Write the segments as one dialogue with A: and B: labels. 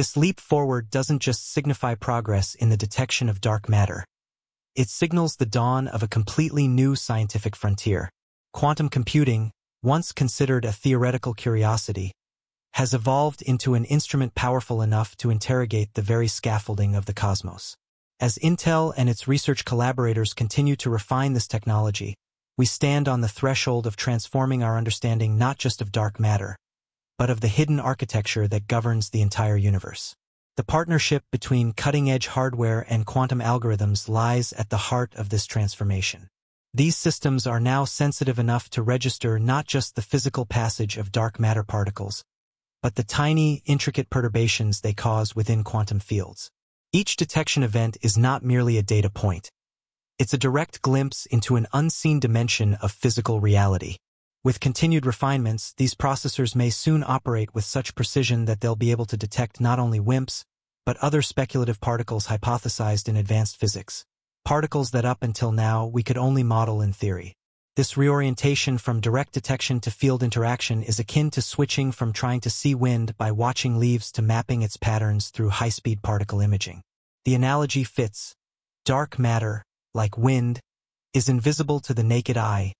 A: This leap forward doesn't just signify progress in the detection of dark matter. It signals the dawn of a completely new scientific frontier. Quantum computing, once considered a theoretical curiosity, has evolved into an instrument powerful enough to interrogate the very scaffolding of the cosmos. As Intel and its research collaborators continue to refine this technology, we stand on the threshold of transforming our understanding not just of dark matter, but of the hidden architecture that governs the entire universe. The partnership between cutting-edge hardware and quantum algorithms lies at the heart of this transformation. These systems are now sensitive enough to register not just the physical passage of dark matter particles, but the tiny, intricate perturbations they cause within quantum fields. Each detection event is not merely a data point. It's a direct glimpse into an unseen dimension of physical reality. With continued refinements, these processors may soon operate with such precision that they'll be able to detect not only WIMPs, but other speculative particles hypothesized in advanced physics. Particles that up until now we could only model in theory. This reorientation from direct detection to field interaction is akin to switching from trying to see wind by watching leaves to mapping its patterns through high-speed particle imaging. The analogy fits. Dark matter, like wind, is invisible to the naked eye,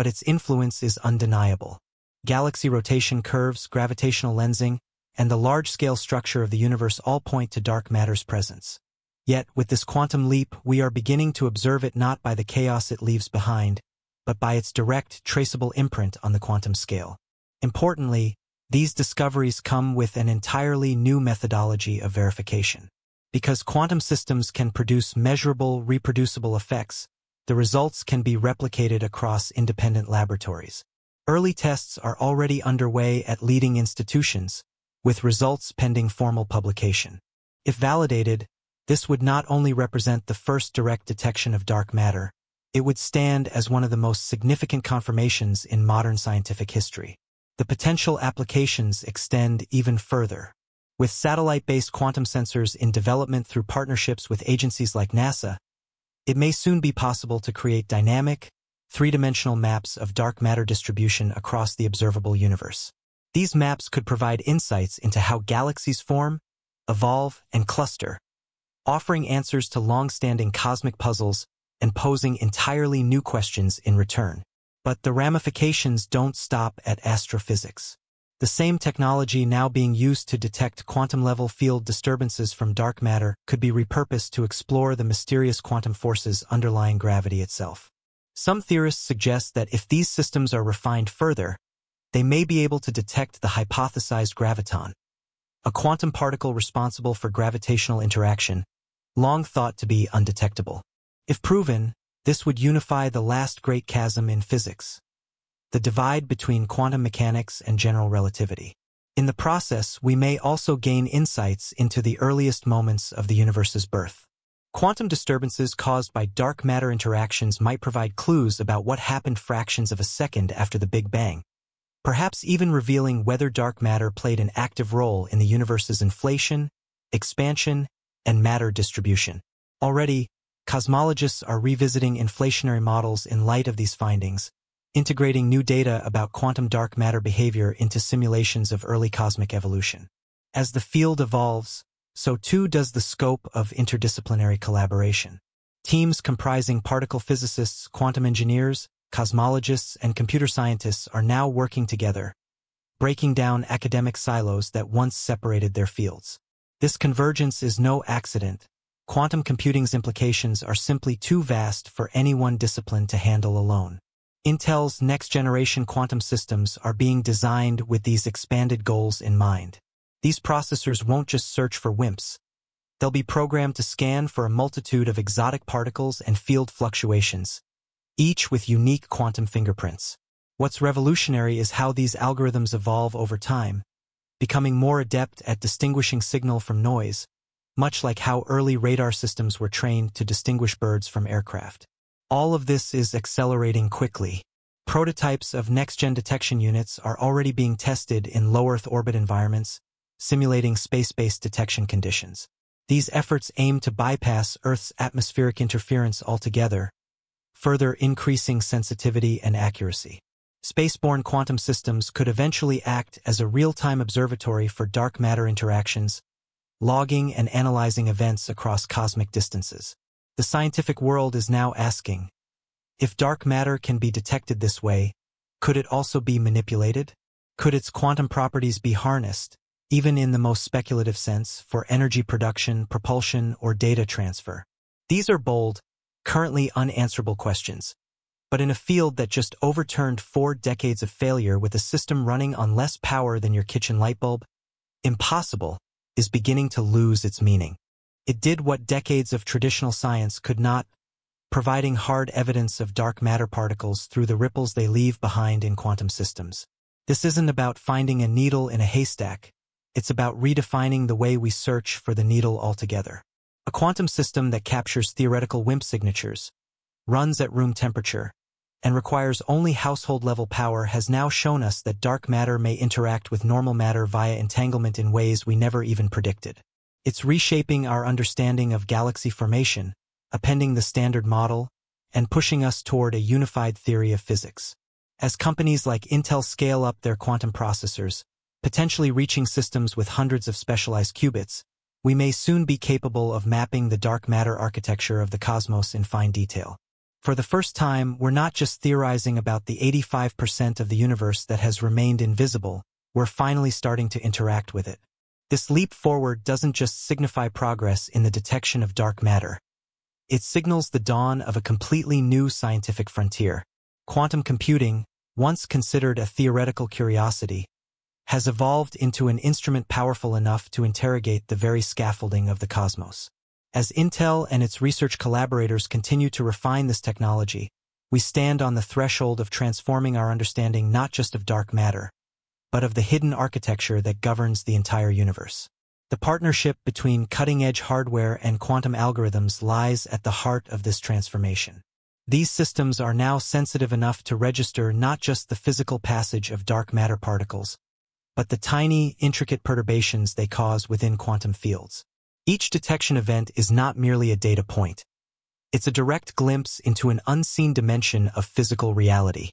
A: but its influence is undeniable. Galaxy rotation curves, gravitational lensing, and the large-scale structure of the universe all point to dark matter's presence. Yet, with this quantum leap, we are beginning to observe it not by the chaos it leaves behind, but by its direct, traceable imprint on the quantum scale. Importantly, these discoveries come with an entirely new methodology of verification. Because quantum systems can produce measurable, reproducible effects, the results can be replicated across independent laboratories. Early tests are already underway at leading institutions, with results pending formal publication. If validated, this would not only represent the first direct detection of dark matter, it would stand as one of the most significant confirmations in modern scientific history. The potential applications extend even further. With satellite-based quantum sensors in development through partnerships with agencies like NASA, it may soon be possible to create dynamic, three-dimensional maps of dark matter distribution across the observable universe. These maps could provide insights into how galaxies form, evolve, and cluster, offering answers to long-standing cosmic puzzles and posing entirely new questions in return. But the ramifications don't stop at astrophysics. The same technology now being used to detect quantum-level field disturbances from dark matter could be repurposed to explore the mysterious quantum forces underlying gravity itself. Some theorists suggest that if these systems are refined further, they may be able to detect the hypothesized graviton, a quantum particle responsible for gravitational interaction, long thought to be undetectable. If proven, this would unify the last great chasm in physics, the divide between quantum mechanics and general relativity. In the process, we may also gain insights into the earliest moments of the universe's birth. Quantum disturbances caused by dark matter interactions might provide clues about what happened fractions of a second after the Big Bang, perhaps even revealing whether dark matter played an active role in the universe's inflation, expansion, and matter distribution. Already, Cosmologists are revisiting inflationary models in light of these findings, integrating new data about quantum dark matter behavior into simulations of early cosmic evolution. As the field evolves, so too does the scope of interdisciplinary collaboration. Teams comprising particle physicists, quantum engineers, cosmologists, and computer scientists are now working together, breaking down academic silos that once separated their fields. This convergence is no accident, quantum computing's implications are simply too vast for any one discipline to handle alone. Intel's next-generation quantum systems are being designed with these expanded goals in mind. These processors won't just search for WIMPs. They'll be programmed to scan for a multitude of exotic particles and field fluctuations, each with unique quantum fingerprints. What's revolutionary is how these algorithms evolve over time, becoming more adept at distinguishing signal from noise, much like how early radar systems were trained to distinguish birds from aircraft. All of this is accelerating quickly. Prototypes of next-gen detection units are already being tested in low Earth orbit environments, simulating space-based detection conditions. These efforts aim to bypass Earth's atmospheric interference altogether, further increasing sensitivity and accuracy. Spaceborne quantum systems could eventually act as a real-time observatory for dark matter interactions, logging and analyzing events across cosmic distances. The scientific world is now asking, if dark matter can be detected this way, could it also be manipulated? Could its quantum properties be harnessed, even in the most speculative sense, for energy production, propulsion, or data transfer? These are bold, currently unanswerable questions, but in a field that just overturned four decades of failure with a system running on less power than your kitchen light bulb, impossible is beginning to lose its meaning. It did what decades of traditional science could not, providing hard evidence of dark matter particles through the ripples they leave behind in quantum systems. This isn't about finding a needle in a haystack. It's about redefining the way we search for the needle altogether. A quantum system that captures theoretical WIMP signatures, runs at room temperature, and requires only household-level power has now shown us that dark matter may interact with normal matter via entanglement in ways we never even predicted. It's reshaping our understanding of galaxy formation, appending the standard model, and pushing us toward a unified theory of physics. As companies like Intel scale up their quantum processors, potentially reaching systems with hundreds of specialized qubits, we may soon be capable of mapping the dark matter architecture of the cosmos in fine detail. For the first time, we're not just theorizing about the 85% of the universe that has remained invisible, we're finally starting to interact with it. This leap forward doesn't just signify progress in the detection of dark matter. It signals the dawn of a completely new scientific frontier. Quantum computing, once considered a theoretical curiosity, has evolved into an instrument powerful enough to interrogate the very scaffolding of the cosmos. As Intel and its research collaborators continue to refine this technology, we stand on the threshold of transforming our understanding not just of dark matter, but of the hidden architecture that governs the entire universe. The partnership between cutting-edge hardware and quantum algorithms lies at the heart of this transformation. These systems are now sensitive enough to register not just the physical passage of dark matter particles, but the tiny, intricate perturbations they cause within quantum fields. Each detection event is not merely a data point. It's a direct glimpse into an unseen dimension of physical reality.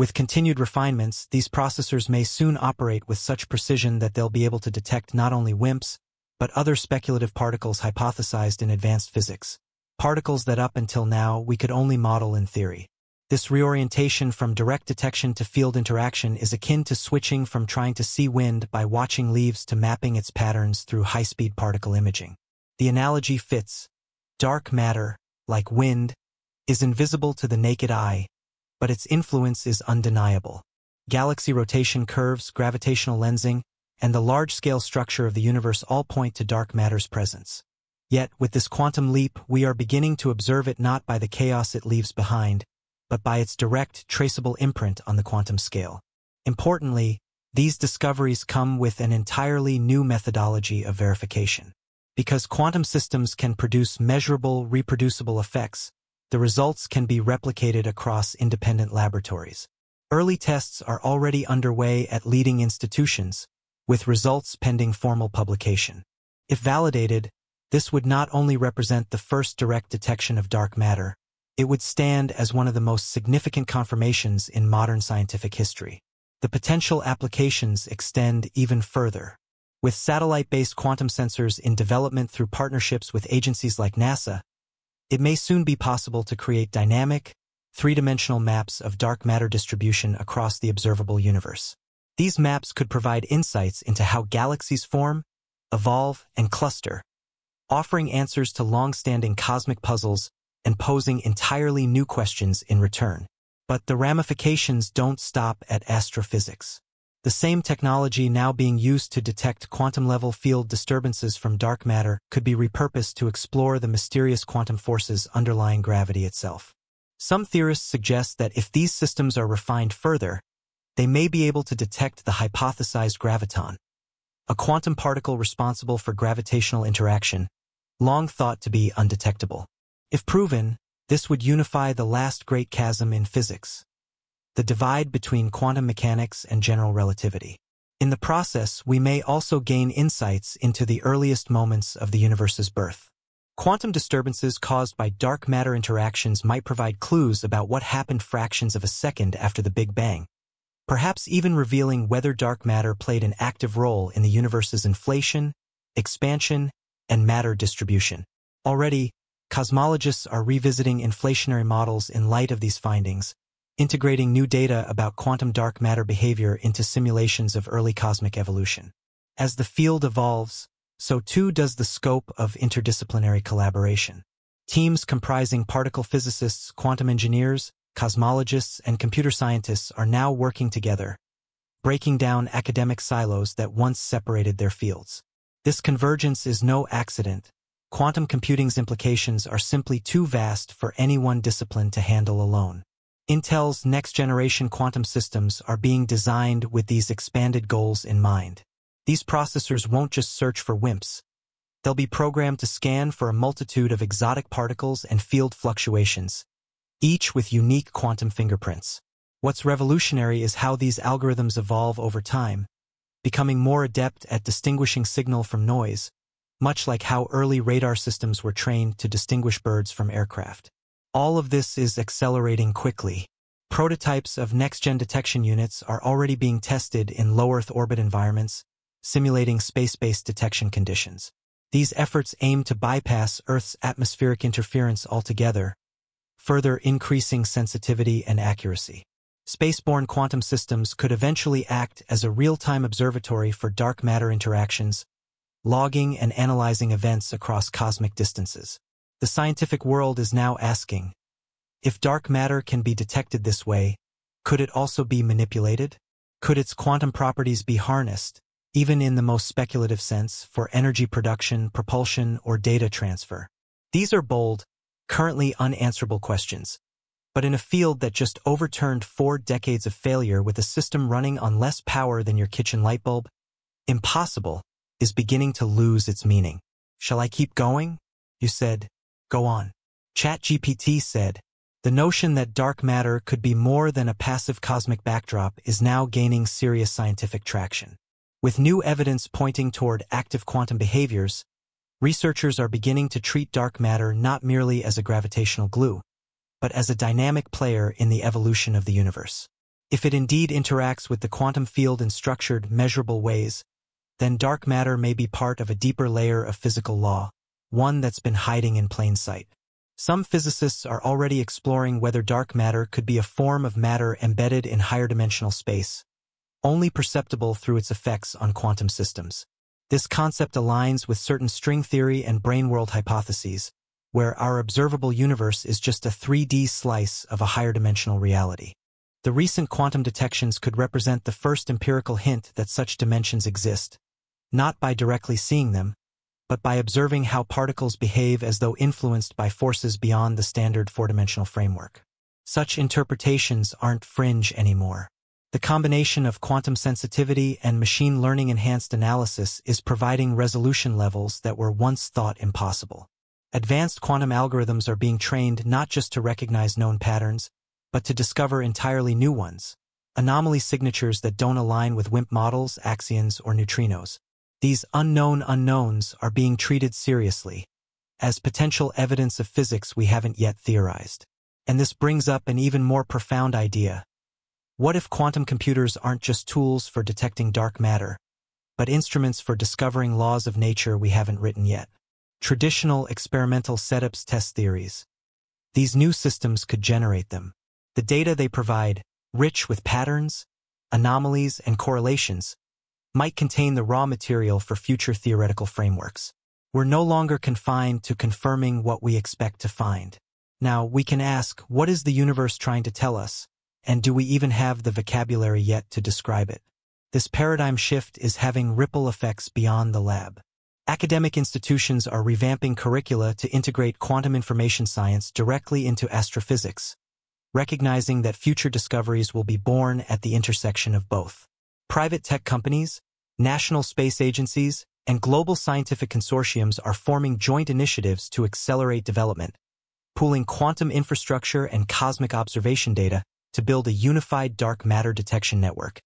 A: With continued refinements, these processors may soon operate with such precision that they'll be able to detect not only WIMPs, but other speculative particles hypothesized in advanced physics. Particles that up until now we could only model in theory. This reorientation from direct detection to field interaction is akin to switching from trying to see wind by watching leaves to mapping its patterns through high-speed particle imaging. The analogy fits. Dark matter, like wind, is invisible to the naked eye, but its influence is undeniable. Galaxy rotation curves, gravitational lensing, and the large-scale structure of the universe all point to dark matter's presence. Yet, with this quantum leap, we are beginning to observe it not by the chaos it leaves behind, but by its direct, traceable imprint on the quantum scale. Importantly, these discoveries come with an entirely new methodology of verification. Because quantum systems can produce measurable, reproducible effects, the results can be replicated across independent laboratories. Early tests are already underway at leading institutions, with results pending formal publication. If validated, this would not only represent the first direct detection of dark matter, it would stand as one of the most significant confirmations in modern scientific history. The potential applications extend even further. With satellite-based quantum sensors in development through partnerships with agencies like NASA, it may soon be possible to create dynamic, three-dimensional maps of dark matter distribution across the observable universe. These maps could provide insights into how galaxies form, evolve, and cluster, offering answers to long-standing cosmic puzzles and posing entirely new questions in return. But the ramifications don't stop at astrophysics. The same technology now being used to detect quantum-level field disturbances from dark matter could be repurposed to explore the mysterious quantum forces underlying gravity itself. Some theorists suggest that if these systems are refined further, they may be able to detect the hypothesized graviton, a quantum particle responsible for gravitational interaction, long thought to be undetectable. If proven, this would unify the last great chasm in physics, the divide between quantum mechanics and general relativity. In the process, we may also gain insights into the earliest moments of the universe's birth. Quantum disturbances caused by dark matter interactions might provide clues about what happened fractions of a second after the Big Bang, perhaps even revealing whether dark matter played an active role in the universe's inflation, expansion, and matter distribution. Already, cosmologists are revisiting inflationary models in light of these findings, integrating new data about quantum dark matter behavior into simulations of early cosmic evolution. As the field evolves, so too does the scope of interdisciplinary collaboration. Teams comprising particle physicists, quantum engineers, cosmologists, and computer scientists are now working together, breaking down academic silos that once separated their fields. This convergence is no accident. Quantum computing's implications are simply too vast for any one discipline to handle alone. Intel's next-generation quantum systems are being designed with these expanded goals in mind. These processors won't just search for WIMPs. They'll be programmed to scan for a multitude of exotic particles and field fluctuations, each with unique quantum fingerprints. What's revolutionary is how these algorithms evolve over time, becoming more adept at distinguishing signal from noise, much like how early radar systems were trained to distinguish birds from aircraft. All of this is accelerating quickly. Prototypes of next-gen detection units are already being tested in low Earth orbit environments, simulating space-based detection conditions. These efforts aim to bypass Earth's atmospheric interference altogether, further increasing sensitivity and accuracy. Spaceborne quantum systems could eventually act as a real-time observatory for dark matter interactions, logging and analyzing events across cosmic distances. The scientific world is now asking, if dark matter can be detected this way, could it also be manipulated? Could its quantum properties be harnessed, even in the most speculative sense, for energy production, propulsion, or data transfer? These are bold, currently unanswerable questions. But in a field that just overturned four decades of failure with a system running on less power than your kitchen light bulb, impossible is beginning to lose its meaning. Shall I keep going? You said, go on. ChatGPT said, the notion that dark matter could be more than a passive cosmic backdrop is now gaining serious scientific traction. With new evidence pointing toward active quantum behaviors, researchers are beginning to treat dark matter not merely as a gravitational glue, but as a dynamic player in the evolution of the universe. If it indeed interacts with the quantum field in structured, measurable ways, then dark matter may be part of a deeper layer of physical law, one that's been hiding in plain sight. Some physicists are already exploring whether dark matter could be a form of matter embedded in higher dimensional space, only perceptible through its effects on quantum systems. This concept aligns with certain string theory and brane world hypotheses, where our observable universe is just a 3D slice of a higher dimensional reality. The recent quantum detections could represent the first empirical hint that such dimensions exist, not by directly seeing them, but by observing how particles behave as though influenced by forces beyond the standard four-dimensional framework. Such interpretations aren't fringe anymore. The combination of quantum sensitivity and machine learning enhanced analysis is providing resolution levels that were once thought impossible. Advanced quantum algorithms are being trained not just to recognize known patterns, but to discover entirely new ones, anomaly signatures that don't align with WIMP models, axions, or neutrinos. These unknown unknowns are being treated seriously, as potential evidence of physics we haven't yet theorized. And this brings up an even more profound idea, what if quantum computers aren't just tools for detecting dark matter, but instruments for discovering laws of nature we haven't written yet? Traditional experimental setups test theories. These new systems could generate them. The data they provide, rich with patterns, anomalies, and correlations, might contain the raw material for future theoretical frameworks. We're no longer confined to confirming what we expect to find. Now, we can ask, what is the universe trying to tell us? And do we even have the vocabulary yet to describe it? This paradigm shift is having ripple effects beyond the lab. Academic institutions are revamping curricula to integrate quantum information science directly into astrophysics, recognizing that future discoveries will be born at the intersection of both. Private tech companies, national space agencies, and global scientific consortiums are forming joint initiatives to accelerate development, pooling quantum infrastructure and cosmic observation data to build a unified dark matter detection network,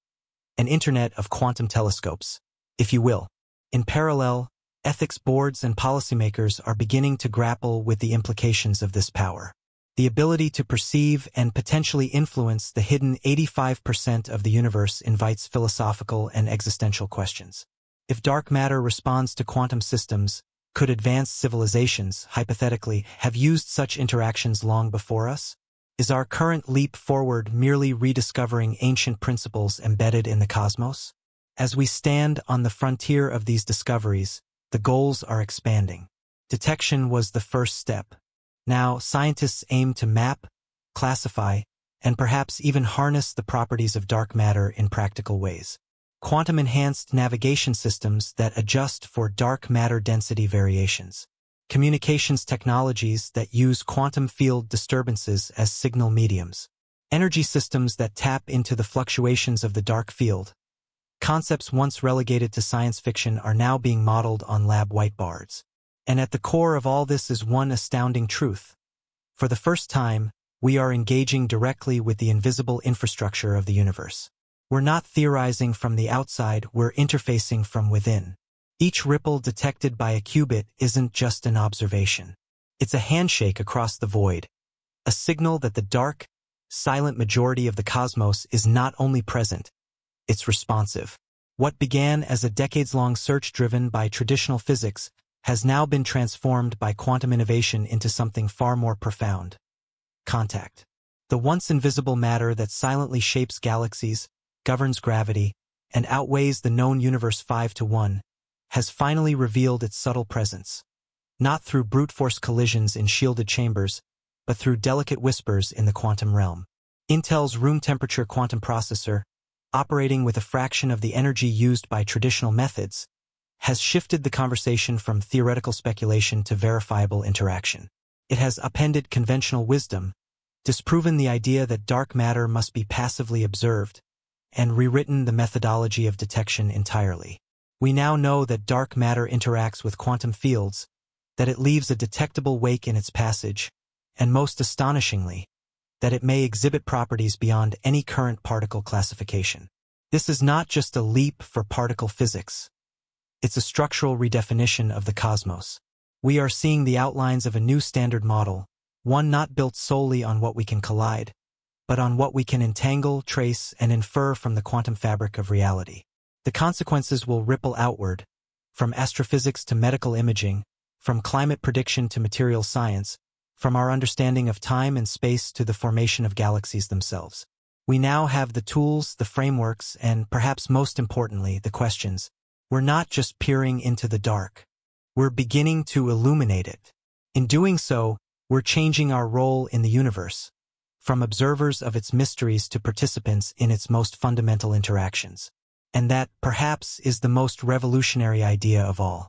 A: an internet of quantum telescopes, if you will. In parallel, ethics boards and policymakers are beginning to grapple with the implications of this power. The ability to perceive and potentially influence the hidden 85% of the universe invites philosophical and existential questions. If dark matter responds to quantum systems, Could advanced civilizations, hypothetically, have used such interactions long before us? Is our current leap forward merely rediscovering ancient principles embedded in the cosmos? As we stand on the frontier of these discoveries, the goals are expanding. Detection was the first step. Now, scientists aim to map, classify, and perhaps even harness the properties of dark matter in practical ways. Quantum-enhanced navigation systems that adjust for dark matter density variations communications technologies that use quantum field disturbances as signal mediums, energy systems that tap into the fluctuations of the dark field. Concepts once relegated to science fiction are now being modeled on lab whiteboards. And at the core of all this is one astounding truth. For the first time, we are engaging directly with the invisible infrastructure of the universe. We're not theorizing from the outside, we're interfacing from within. Each ripple detected by a qubit isn't just an observation. It's a handshake across the void, a signal that the dark, silent majority of the cosmos is not only present, it's responsive. What began as a decades-long search driven by traditional physics has now been transformed by quantum innovation into something far more profound. Contact. The once invisible matter that silently shapes galaxies, governs gravity, and outweighs the known universe 5 to 1 has finally revealed its subtle presence, not through brute force collisions in shielded chambers, but through delicate whispers in the quantum realm. Intel's room temperature quantum processor, operating with a fraction of the energy used by traditional methods, has shifted the conversation from theoretical speculation to verifiable interaction. It has appended conventional wisdom, disproven the idea that dark matter must be passively observed, and rewritten the methodology of detection entirely. We now know that dark matter interacts with quantum fields, that it leaves a detectable wake in its passage, and most astonishingly, that it may exhibit properties beyond any current particle classification. This is not just a leap for particle physics. It's a structural redefinition of the cosmos. We are seeing the outlines of a new standard model, one not built solely on what we can collide, but on what we can entangle, trace, and infer from the quantum fabric of reality. The consequences will ripple outward, from astrophysics to medical imaging, from climate prediction to material science, from our understanding of time and space to the formation of galaxies themselves. We now have the tools, the frameworks, and perhaps most importantly, the questions. We're not just peering into the dark. We're beginning to illuminate it. In doing so, we're changing our role in the universe, from observers of its mysteries to participants in its most fundamental interactions and that, perhaps, is the most revolutionary idea of all.